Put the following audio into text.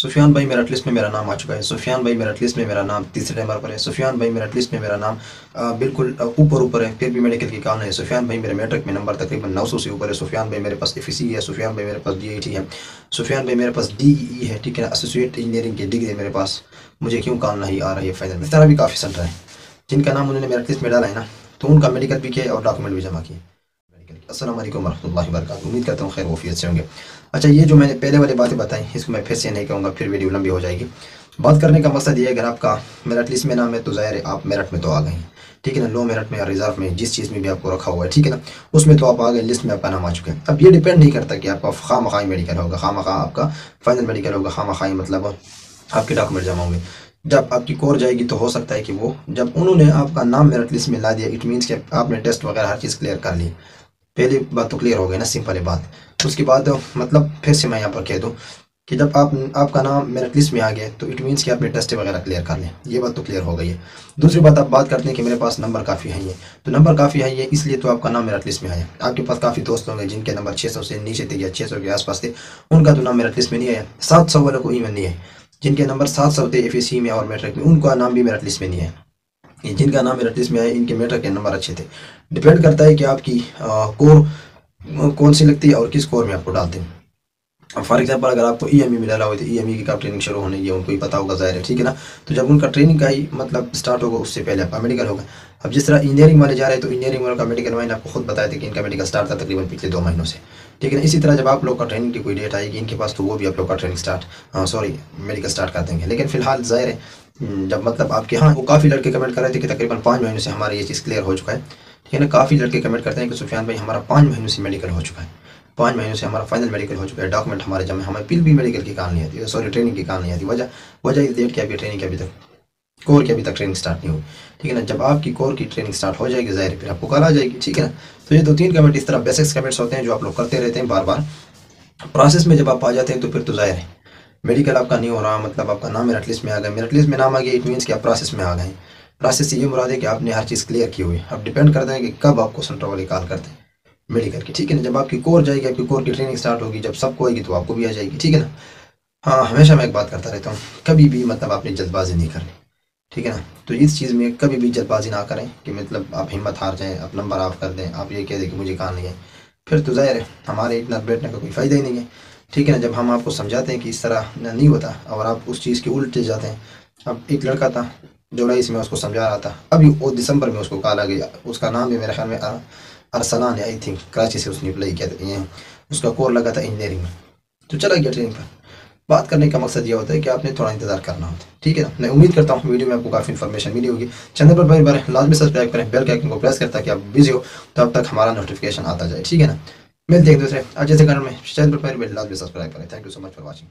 सुफियान भाई merit list में मेरा नाम आ चुका है। सुफियान भाई मेरिट लिस्ट में मेरा नाम तीसरे नंबर पर है। सुफियान भाई मेरिट लिस्ट में मेरा नाम बिल्कुल ऊपर ऊपर है, फिर भी मेडिकल की कॉल है। सुफियान भाई मेरे मेट्रिक में नंबर तकरीबन 900 से ऊपर है। सुफियान भाई मेरे पास एफ़ है। सुफियान भाई मेरे पास डीआईटी है। सुफियान भाई मेरे पास डी है, ठीक है एसोसिएट इंजीनियरिंग की डिग्री मेरे पास। मुझे क्यों काम नहीं आ रही है फाइनल इस तरह भी काफ़ी सेंटर है। जिनका नाम उन्होंने मेरिट लिस्ट में डाला है ना तो उनका मेडिकल भी किया और डॉक्यूमेंट भी जमा किए असल वरहमल वर्क उम्मीद करता हूँ खैर वफियत से होंगे। अच्छा ये जो मैंने पहले वाली बातें बताई, इसको मैं फिर से नहीं कहूँगा, फिर वीडियो लंबी हो जाएगी। बात करने का मकसद ये है, अगर आपका मेरठ लिस्ट में नाम है तो ज़ाहिर है आप मेरठ में तो आ गए हैं। ठीक है ना? लो मेरठ में या रिज़र्व में, जिस चीज़ में भी आपको रखा हुआ है, ठीक है ना? उसमें तो आप आ गए, लिस्ट में आपका नाम आ चुके हैं। अब ये डिपेंड नहीं करता कि आपका खाम खाई मेडिकल होगा खाम खा आपका फाइनल मेडिकल होगा खाम खाई मतलब आपके डॉक्यूमेंट जमा होंगे। जब आपकी कोर जाएगी तो हो सकता है कि वो, जब उन्होंने आपका नाम मेरिट लिस्ट में ला दिया इट मीन्स कि आपने टेस्ट वगैरह हर चीज़ क्लियर कर ली। पहली बात तो क्लियर हो गई ना सिंपल है बात। उसके बाद मतलब फिर से मैं यहाँ पर कह दूँ कि जब आप, आपका नाम मेरिट लिस्ट में आ गया तो इट मीन्स कि आपने टेस्ट वगैरह क्लियर कर लें ये बात तो क्लियर हो गई है। दूसरी बात, आप बात करते हैं कि मेरे पास नंबर काफ़ी है ये। तो नंबर काफ़ी है ये, इसलिए तो आपका नाम मेरिट लिस्ट में आया। आपके पास काफ़ी दोस्त होंगे जिनके नंबर छः सौ से नीचे थे या छः सौ के आसपास थे। उनका तो नाम मेरिट लिस्ट में नहीं आया। सात सौ वालों को ईमेल नहीं है जिनके नंबर सात सौ थे एफ़ में और मेट्रिक में, उनका नाम भी मेरिट लिस्ट में नहीं है जिनका नाम मेरिट लिस्ट में आया, इनके मेट्रिक के नंबर अच्छे थे। डिपेंड करता है कि आपकी कोर कौन सी लगती है और किस कोर में आपको डालते हैं। फॉर एग्ज़ाम्पल अगर आपको ई एम ई मिला हुआ तो ई एम ई की कब ट्रेनिंग शुरू होने की उनको ही पता होगा, ज़ाहिर है, ठीक है ना? तो जब उनका ट्रेनिंग का ही मतलब स्टार्ट होगा, उससे पहले आपका मेडिकल होगा। अब जिस तरह इंजीनियरिंग वाले जा रहे हैं तो इंजीनियरिंग वालों का मेडिकल मैंने आपको खुद बताया था कि इनका मेडिकल स्टार्ट था तकरीबन पिछले दो महीनों से, ठीक है ना? इसी तरह जब आप लोग का ट्रेनिंग की कोई डेट आएगी, इनके पास तो वो भी आप लोग का training start sorry medical start कर देंगे। लेकिन फ़िलहाल, ज़ाहिर है जब मतलब आपके यहाँ वो काफ़ी लड़के कमेंट कर रहे थे कि तकरीबन पाँच महीनों से हमारा ये चीज़ क्लियर हो चुका है। ठीक है ना? काफ़ी लड़के कमेंट करते हैं कि सुफियान भाई हमारा पाँच महीनों से मेडिकल हो चुका है। पाँच महीनों से हमारा फाइनल मेडिकल हो चुका है। डॉक्यूमेंट हमारे जमा हमें पिल भी मेडिकल की काम नहीं आती। सॉरी ट्रेनिंग की काम नहीं आती। वजह वजह इस डेट की अभी ट्रेनिंग की अभी तक कोर की अभी तक ट्रेनिंग स्टार्ट नहीं हुई। ठीक है ना? जब आपकी कोर की ट्रेनिंग स्टार्ट हो जाएगी ज़ाहिर फिर आपको कल आ जाएगी। ठीक है ना? तो ये दो तीन कमेंट इस तरह बेसिक्स कमेंट्स होते हैं जो आप लोग करते रहते हैं बार बार प्रोसेस में जब आप आ जाते हैं तो फिर तो ज़ाहिर है। मेडिकल आपका नहीं हो रहा मतलब आपका नाम मेरिट लिस्ट में आ गया मेरिट लिस्ट में नाम आ गया इट मीन्स कि आप प्रोसेस में आ गए। प्रोसेस से ये मुराद है कि आपने हर चीज़ क्लियर की हुई। अब डिपेंड करते हैं कि कब आपको सेंटर वाली कॉल करते हैं मेडिकल की। ठीक है ना? जब आपकी कोर जाएगी, आपकी कोर की ट्रेनिंग स्टार्ट होगी, जब सबको आएगी तो आपको भी आ जाएगी। ठीक है ना? हाँ हमेशा मैं एक बात करता रहता हूँ, कभी भी मतलब आपने जल्दबाजी नहीं करनी। ठीक है ना? तो इस चीज़ में कभी भी जल्दबाजी ना करें कि मतलब आप हिम्मत हार जाएँ, आप नंबर ऑफ़ कर दें, आप ये कह दें कि मुझे कहाँ नहीं है। फिर तो ज़ाहिर है, हमारे इतना बैठने का कोई फ़ायदा ही नहीं है। ठीक है ना जब हम आपको समझाते हैं कि इस तरह नहीं होता और आप उस चीज़ के उल्टे जाते हैं। अब एक लड़का था जुलाई मैं उसको समझा रहा था। अभी वो दिसंबर में उसको कहा गया। उसका नाम भी मेरे ख्याल में अरसलान है आई थिंक कराची से उसने अप्लाई किया था। उसका कोर लगा था इंजीनियरिंग में। तो चला गया ट्रेनिंग पर। बात करने का मकसद ये होता है कि आपने थोड़ा इंतज़ार करना होता है। ठीक है ना मैं उम्मीद करता हूँ वीडियो में आपको काफ़ी इन्फॉर्मेशन मिली होगी। चैनल पर बार बार लाजमी सब्सक्राइब करें बेल के आइकन को प्रेस करता कि आप बिज़ी हो, तब तक हमारा नोटिफिकेशन आता जाए। ठीक है ना? मिलते हैं दूसरे अच्छे से कारण में। चैनल पर लाजमी सब्सक्राइब करें। Thank you so much for watching